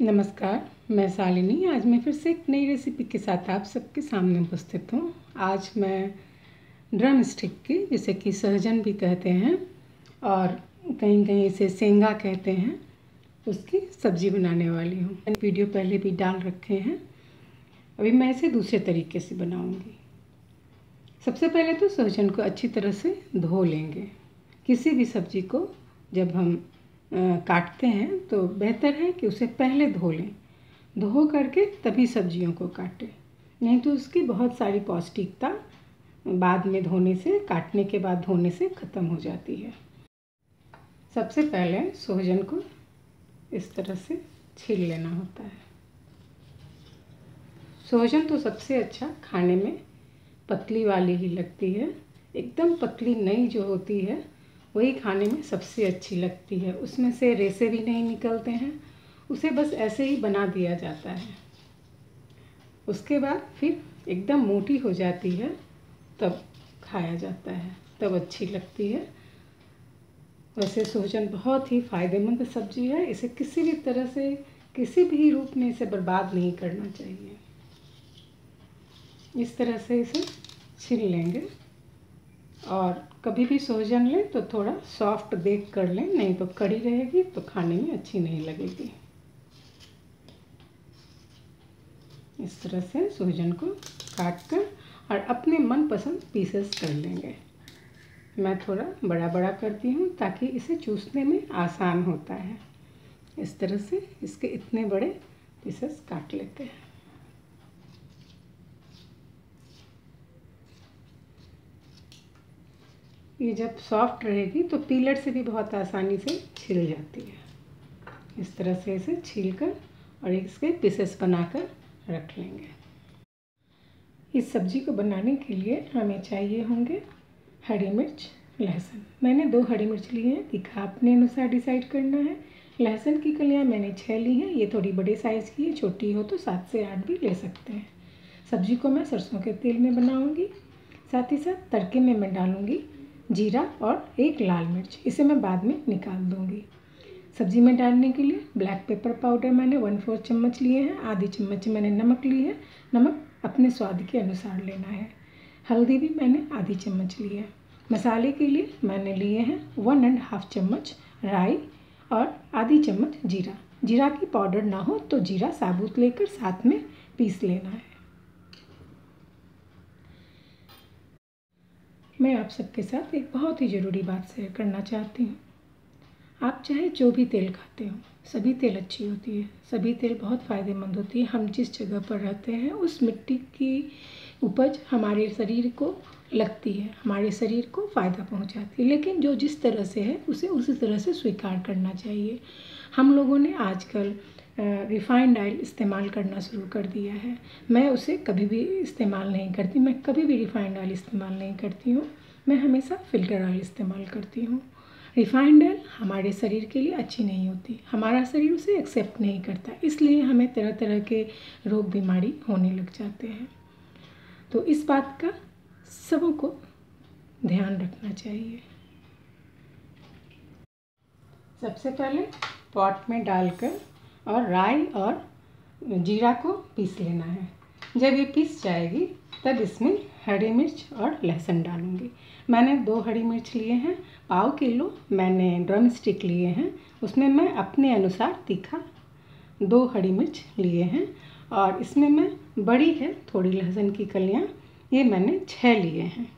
नमस्कार, मैं शालिनी। आज मैं फिर से एक नई रेसिपी के साथ आप सबके सामने उपस्थित हूँ। आज मैं ड्रम स्टिक की, जिसे कि सहजन भी कहते हैं और कहीं कहीं इसे सेंगा कहते हैं, उसकी सब्ज़ी बनाने वाली हूँ। मैंने वीडियो पहले भी डाल रखे हैं। अभी मैं इसे दूसरे तरीके से बनाऊँगी। सबसे पहले तो सहजन को अच्छी तरह से धो लेंगे। किसी भी सब्ज़ी को जब हम काटते हैं तो बेहतर है कि उसे पहले धो लें। धो करके तभी सब्जियों को काटें। नहीं तो उसकी बहुत सारी पौष्टिकता बाद में धोने से, काटने के बाद धोने से ख़त्म हो जाती है। सबसे पहले सोहजन को इस तरह से छील लेना होता है। सोहजन तो सबसे अच्छा खाने में पतली वाली ही लगती है। एकदम पतली नई जो होती है वही खाने में सबसे अच्छी लगती है। उसमें से रेसे भी नहीं निकलते हैं। उसे बस ऐसे ही बना दिया जाता है। उसके बाद फिर एकदम मोटी हो जाती है, तब खाया जाता है। तब अच्छी लगती है। वैसे सोजन बहुत ही फ़ायदेमंद सब्ज़ी है। इसे किसी भी तरह से, किसी भी रूप में इसे बर्बाद नहीं करना चाहिए। इस तरह से इसे छिल लेंगे। और कभी भी सोजन लें तो थोड़ा सॉफ्ट देख कर लें, नहीं तो कड़ी रहेगी तो खाने में अच्छी नहीं लगेगी। इस तरह से सोजन को काट कर और अपने मनपसंद पीसेस कर लेंगे। मैं थोड़ा बड़ा बड़ा करती हूँ ताकि इसे चूसने में आसान होता है। इस तरह से इसके इतने बड़े पीसेस काट लेते हैं। ये जब सॉफ्ट रहेगी तो पीलर से भी बहुत आसानी से छिल जाती है। इस तरह से इसे छील कर और इसके पीसेस बनाकर रख लेंगे। इस सब्ज़ी को बनाने के लिए हमें चाहिए होंगे हरी मिर्च, लहसुन। मैंने दो हरी मिर्च ली हैं तीखा अपने अनुसार डिसाइड करना है। लहसुन की कलियाँ मैंने छः ली हैं, ये थोड़ी बड़े साइज़ की है, छोटी हो तो सात से आठ भी ले सकते हैं। सब्ज़ी को मैं सरसों के तेल में बनाऊँगी, साथ ही साथ तड़के में मैं डालूँगी जीरा और एक लाल मिर्च। इसे मैं बाद में निकाल दूँगी। सब्ज़ी में डालने के लिए ब्लैक पेपर पाउडर मैंने वन फोर्थ चम्मच लिए हैं। आधी चम्मच मैंने नमक ली है। नमक अपने स्वाद के अनुसार लेना है। हल्दी भी मैंने आधी चम्मच ली है। मसाले के लिए मैंने लिए हैं वन एंड हाफ़ चम्मच राई और आधी चम्मच जीरा। जीरा की पाउडर ना हो तो जीरा साबुत लेकर साथ में पीस लेना है। मैं आप सबके साथ एक बहुत ही ज़रूरी बात शेयर करना चाहती हूँ। आप चाहे जो भी तेल खाते हो, सभी तेल अच्छी होती है, सभी तेल बहुत फ़ायदेमंद होती है। हम जिस जगह पर रहते हैं, उस मिट्टी की उपज हमारे शरीर को लगती है, हमारे शरीर को फ़ायदा पहुंचाती है। लेकिन जो जिस तरह से है, उसे उसी तरह से स्वीकार करना चाहिए। हम लोगों ने आजकल रिफ़ाइंड ऑयल इस्तेमाल करना शुरू कर दिया है। मैं उसे कभी भी इस्तेमाल नहीं करती, मैं कभी भी रिफ़ाइंड ऑयल इस्तेमाल नहीं करती हूँ। मैं हमेशा फ़िल्टर ऑयल इस्तेमाल करती हूँ। रिफ़ाइंड ऑयल हमारे शरीर के लिए अच्छी नहीं होती, हमारा शरीर उसे एक्सेप्ट नहीं करता, इसलिए हमें तरह तरह के रोग बीमारी होने लग जाते हैं। तो इस बात का सबों को ध्यान रखना चाहिए। सबसे पहले पॉट में डालकर और राई और जीरा को पीस लेना है। जब ये पीस जाएगी, तब इसमें हरी मिर्च और लहसुन डालूँगी। मैंने दो हरी मिर्च लिए हैं, पाव किलो मैंने ड्रम स्टिक लिए हैं, उसमें मैं अपने अनुसार तीखा दो हरी मिर्च लिए हैं और इसमें मैं बड़ी है थोड़ी लहसुन की कलियाँ, ये मैंने छः लिए हैं।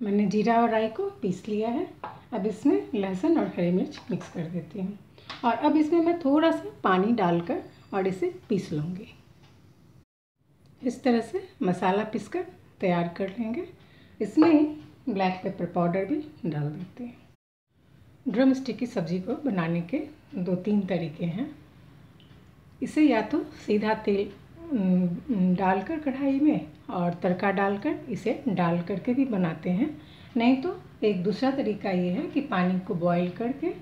मैंने जीरा और राई को पीस लिया है। अब इसमें लहसुन और हरी मिर्च मिक्स कर देती हूँ। और अब इसमें मैं थोड़ा सा पानी डालकर और इसे पीस लूँगी। इस तरह से मसाला पीसकर तैयार कर लेंगे। इसमें ही ब्लैक पेपर पाउडर भी डाल देते हैं। ड्रम स्टिक की सब्ज़ी को बनाने के दो तीन तरीके हैं। इसे या तो सीधा तेल डालकर कढ़ाई में और तड़का डालकर इसे डाल करके भी बनाते हैं। नहीं तो एक दूसरा तरीका ये है कि पानी को बॉईल करके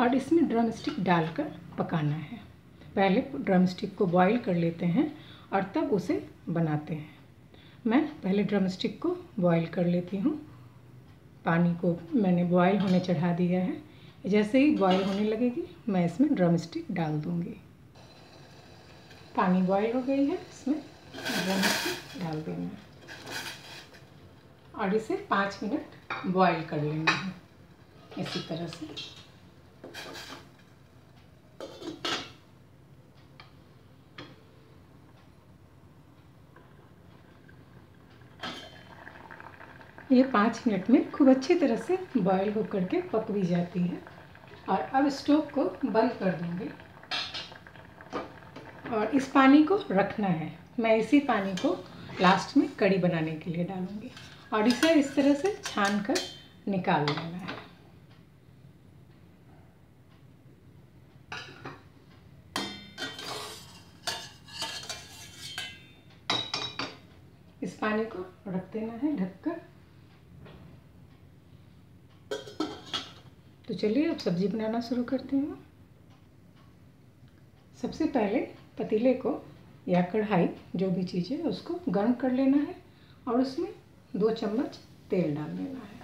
और इसमें ड्रम स्टिक डालकर पकाना है। पहले ड्रम स्टिक को बॉईल कर लेते हैं और तब उसे बनाते हैं। मैं पहले ड्रम स्टिक को बॉईल कर लेती हूँ। पानी को मैंने बॉईल होने चढ़ा दिया है। जैसे ही बॉईल होने लगेगी, मैं इसमें ड्रम स्टिक डाल दूँगी। पानी बॉईल हो गई है, इसमें ड्रम स्टिक डाल देना और इसे पाँच मिनट बॉईल कर लेना है। इसी तरह से। ये पाँच मिनट में खूब अच्छी तरह से बॉयल हो करके पक भी जाती है। और अब स्टोव को बंद कर दूँगी। और इस पानी को रखना है। मैं इसी पानी को लास्ट में कड़ी बनाने के लिए डालूँगी। और इसे इस तरह से छान कर निकाल लेना है इस पानी को रख देना है, ढककर। तो चलिए अब सब्ज़ी बनाना शुरू करते हैं। सबसे पहले पतीले को या कढ़ाई, जो भी चीज़ है, उसको गर्म कर लेना है और उसमें दो चम्मच तेल डाल देना है।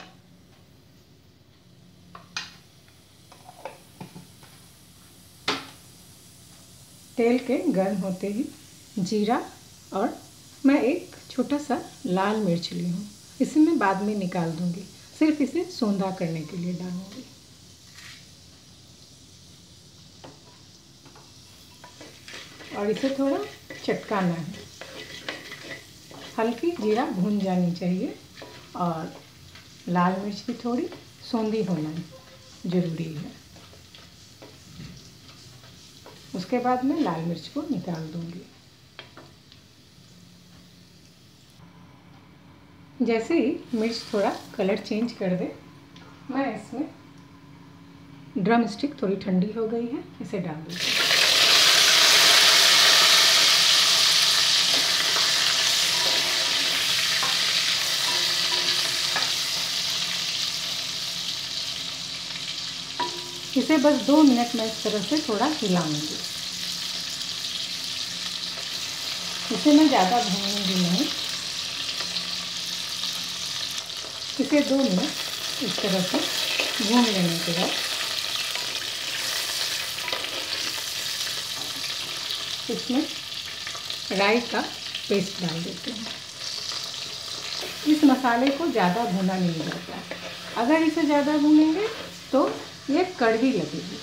तेल के गर्म होते ही जीरा और मैं एक छोटा सा लाल मिर्च ली हूँ। इसे मैं बाद में निकाल दूँगी। सिर्फ़ इसे सौंधा करने के लिए डालूँगी। और इसे थोड़ा चटकाना है। हल्की जीरा भून जानी चाहिए और लाल मिर्च भी थोड़ी सौंधी होना ज़रूरी है। उसके बाद मैं लाल मिर्च को निकाल दूँगी। जैसे ही मिर्च थोड़ा कलर चेंज कर दे, मैं इसमें ड्रम स्टिक थोड़ी ठंडी हो गई है, इसे डाल दूँगी। इसे बस दो मिनट में इस तरह से थोड़ा हिलाऊँगी। इसे मैं ज़्यादा भूनूँगी नहीं। इसे दो मिनट इस तरह से भून लेने के बाद। इसमें राई का पेस्ट डाल देते हैं। इस मसाले को ज़्यादा भुना नहीं जाता। अगर इसे ज़्यादा भूनेंगे तो ये कड़वी लगेगी।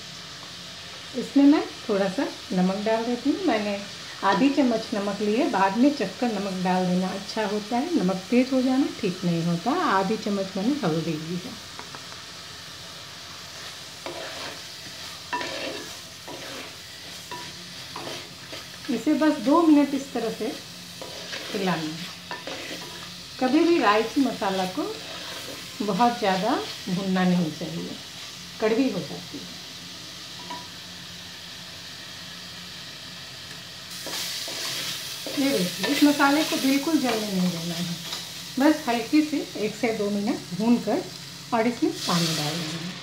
इसमें मैं थोड़ा सा नमक डाल देती हूँ। मैंने आधी चम्मच नमक लिए, बाद में चक्कर नमक डाल देना। अच्छा होता है, नमक तेज हो जाना, ठीक नहीं होता। आधी चम्मच मैंने हल्दी ली है। इसे बस दो मिनट इस तरह से हिलाना कभी भी राइस मसाला को बहुत ज़्यादा भुनना नहीं चाहिए। कड़वी हो जाती है। ये देखिए इस मसाले को बिल्कुल जलने नहीं देना है। बस हल्की से एक से दो मिनट भून कर और इसमें पानी डाल देना है।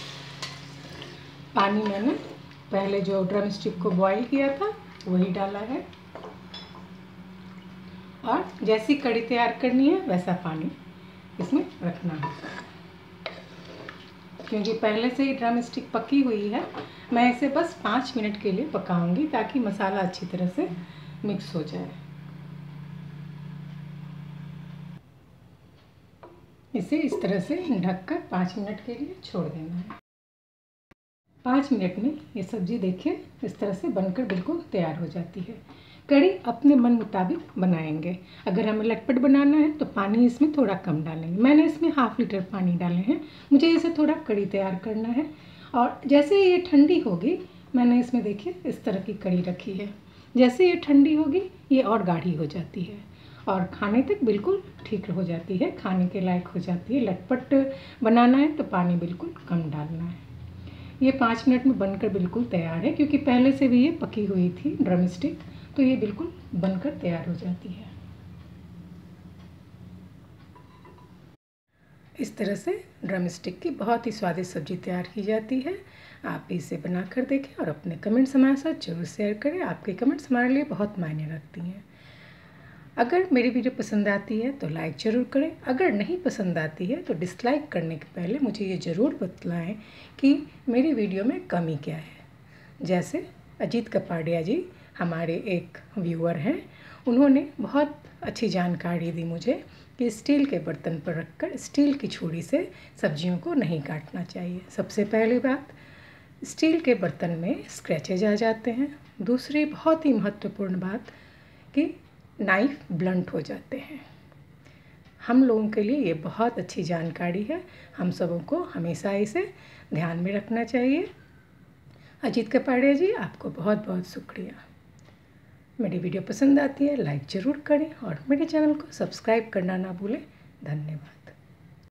पानी मैंने पहले जो ड्रम स्टिक को बॉईल किया था, वही डाला है। और जैसी कड़ी तैयार करनी है, वैसा पानी इसमें रखना है। क्योंकि पहले से ही ड्रम स्टिक पकी हुई है, मैं इसे बस पाँच मिनट के लिए पकाऊँगी ताकि मसाला अच्छी तरह से मिक्स हो जाए। इसे इस तरह से ढककर पाँच मिनट के लिए छोड़ देना है। पाँच मिनट में ये सब्ज़ी देखिए, इस तरह से बनकर बिल्कुल तैयार हो जाती है। कड़ी अपने मन मुताबिक बनाएँगे। अगर हमें लटपट बनाना है तो पानी इसमें थोड़ा कम डालेंगे। मैंने इसमें हाफ़ लीटर पानी डाले हैं। मुझे इसे थोड़ा कड़ी तैयार करना है। और जैसे ये ठंडी होगी, मैंने इसमें देखिए, इस तरह की कड़ी रखी है। जैसे ये ठंडी होगी, ये और गाढ़ी हो जाती है। और खाने तक बिल्कुल ठीक हो जाती है, खाने के लायक हो जाती है। लटपट बनाना है तो पानी बिल्कुल कम डालना है। ये पाँच मिनट में बनकर बिल्कुल तैयार है, क्योंकि पहले से भी ये पकी हुई थी ड्रम स्टिक तो ये बिल्कुल बनकर तैयार हो जाती है। इस तरह से ड्रम स्टिक की बहुत ही स्वादिष्ट सब्ज़ी तैयार की जाती है। आप इसे बनाकर देखें और अपने कमेंट्स हमारे साथ ज़रूर शेयर करें। आपके कमेंट्स हमारे लिए बहुत मायने रखती हैं। अगर मेरी वीडियो पसंद आती है तो लाइक ज़रूर करें। अगर नहीं पसंद आती है तो डिसलाइक करने के पहले मुझे ये ज़रूर बतलाएँ कि मेरी वीडियो में कमी क्या है। जैसे अजीत कपाडिया जी हमारे एक व्यूअर हैं। उन्होंने बहुत अच्छी जानकारी दी मुझे कि स्टील के बर्तन पर रखकर स्टील की छुरी से सब्जियों को नहीं काटना चाहिए। सबसे पहली बात स्टील के बर्तन में स्क्रैचेज आ जाते हैं। दूसरी बहुत ही महत्वपूर्ण बात कि नाइफ ब्लंट हो जाते हैं। हम लोगों के लिए ये बहुत अच्छी जानकारी है। हम सबों को हमेशा इसे ध्यान में रखना चाहिए। अजीत कपाड़े जी, आपको बहुत बहुत शुक्रिया। मेरी वीडियो पसंद आती है, लाइक ज़रूर करें और मेरे चैनल को सब्सक्राइब करना ना भूलें। धन्यवाद।